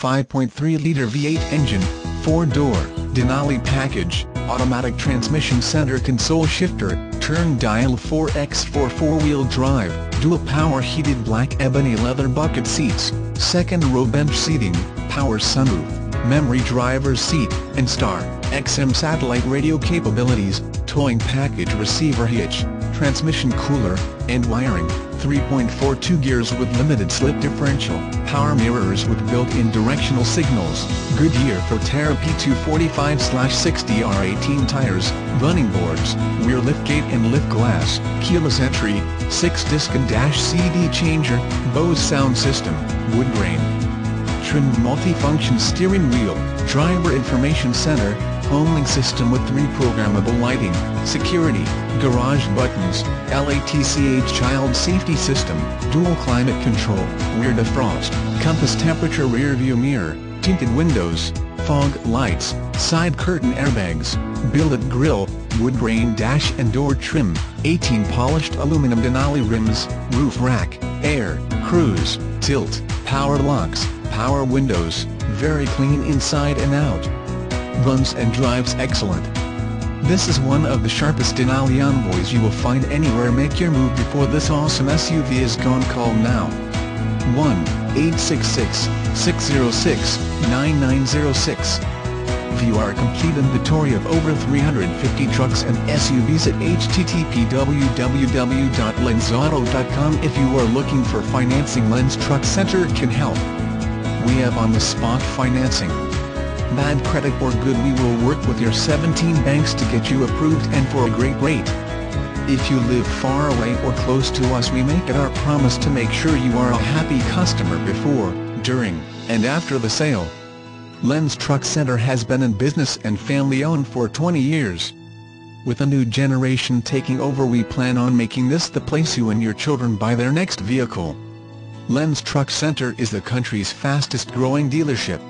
5.3-liter V8 engine, 4-door, Denali package, automatic transmission center console shifter, turn dial 4x4 4-wheel drive, dual power heated black ebony leather bucket seats, second row bench seating, power sunroof, memory driver's seat, OnStar, XM satellite radio capabilities, towing package receiver hitch, transmission cooler, and wiring, 3.42 gears with limited slip differential, power mirrors with built-in directional signals, Goodyear Fortera P245-60 R18 tires, running boards, rear liftgate and lift glass, keyless entry, 6-disc and dash CD changer, Bose sound system, wood grain. Trimmed multi-function steering wheel, driver information center, HomeLink system with three programmable lighting, security, garage buttons, LATCH child safety system, dual climate control, rear defrost, compass temperature rear view mirror, tinted windows, fog lights, side curtain airbags, billet grille, wood grain dash and door trim, 18 polished aluminum Denali rims, roof rack, air, cruise, tilt, power locks, power windows, very clean inside and out runs and drives excellent. This is one of the sharpest Denali Envoys you will find anywhere make your move before this awesome SUV is gone call now. 1-866-606-9906 View our complete inventory of over 350 trucks and SUVs at http www.lenzauto.com if you are looking for financing Lenz Truck Center can help. We have on-the-spot financing bad credit or good we will work with your 17 banks to get you approved and for a great rate. If you live far away or close to us we make it our promise to make sure you are a happy customer before, during, and after the sale. Lenz Truck Center has been in business and family-owned for 20 years. With a new generation taking over we plan on making this the place you and your children buy their next vehicle. Lenz Truck Center is the country's fastest growing dealership.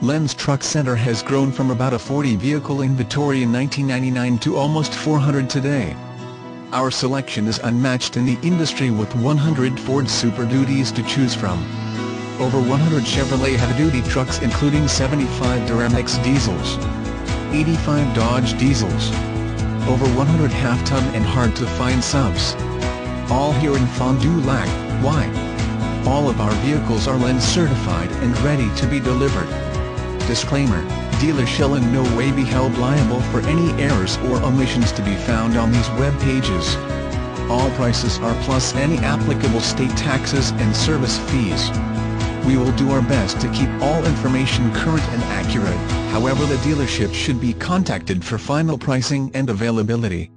Lenz Truck Center has grown from about a 40 vehicle inventory in 1999 to almost 400 today. Our selection is unmatched in the industry with 100 Ford Super Duties to choose from. Over 100 Chevrolet heavy-duty trucks including 75 Duramax diesels, 85 Dodge diesels, over 100 half-ton and hard-to-find subs. All here in Fond du Lac, why? All of our vehicles are Lenz certified and ready to be delivered. Disclaimer, dealer shall in no way be held liable for any errors or omissions to be found on these web pages. All prices are plus any applicable state taxes and service fees. We will do our best to keep all information current and accurate, however the dealership should be contacted for final pricing and availability.